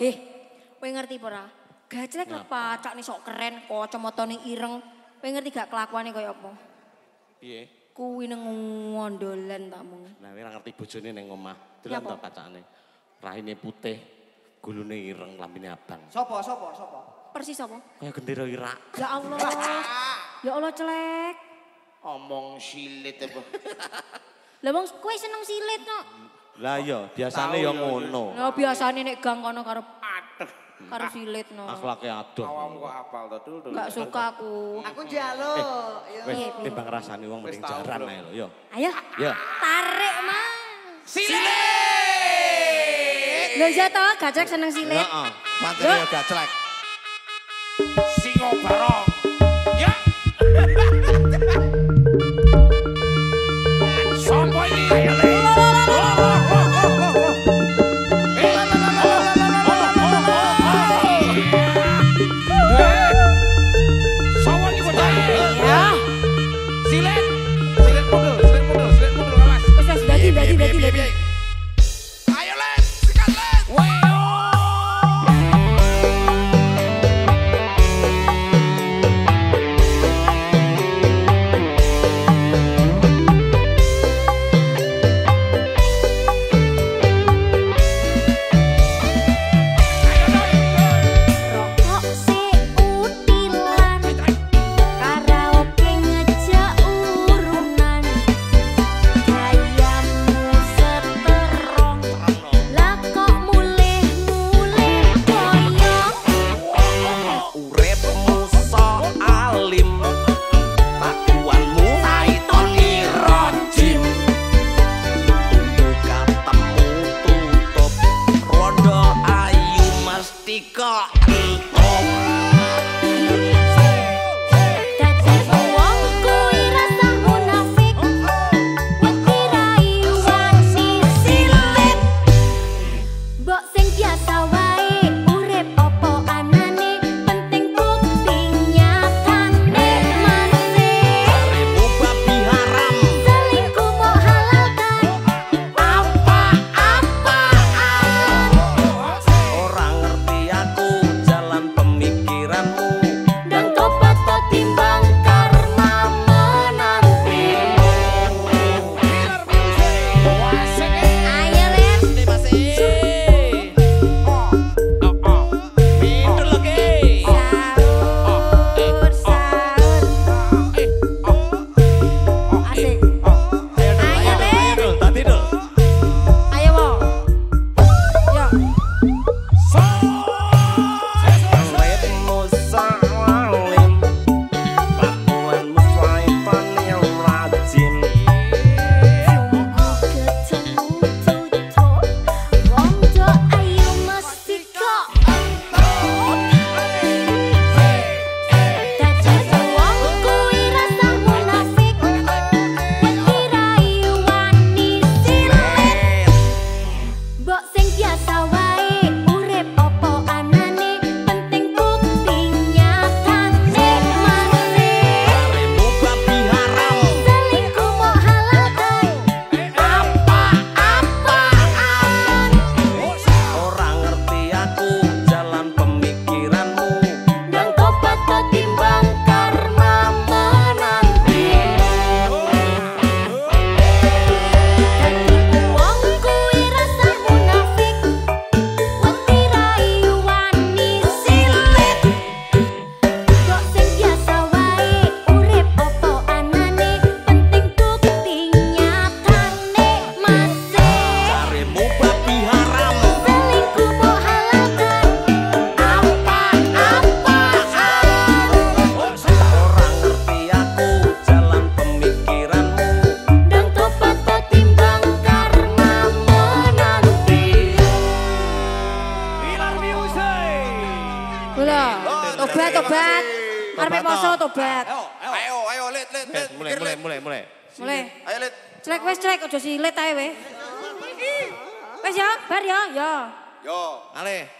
Heh, kowe ngerti apa ora? Gajrek lepacak nih sok keren, kacamatane ireng. Kowe ngerti gak kelakuane kaya apa? Piye? Kuwi nang ngondolan tamu. Nah, ora ngerti bojone ning omah. Delok apa? to kacane. Rahine putih, gulune ireng, lambene abang. Sopo, sopo, sopo. Persis apa? Kaya gendera Irak. Ya Allah. ya Allah celek. Omong silit apa? Lah wong kowe seneng silit kok. Lah iya, biasane ya ngono. Ya biasane nek gang kono karo karo silit no. Akhlake adoh. Awam kok apal to dul dul. Gak suka aku. Aku njaluk. Yo. Wis timbang rasane wong mending jaran ae lho, yo. Ayo. Yo. Tarik, Mas. Silit! Lho iya toh, gajrek seneng silit. Heeh. Mantene yo gak celek. Singo barong. Ya. mesti kok Gula, tobat tobat. Arep poso tobat. Ayo, ayo. Let, let, Eh, mulai, mulai, mulai, mulai. Mulai. Ayo let. Celek wes celek aja silet ae we Wes ya, bar ya, ya Yo. Ale.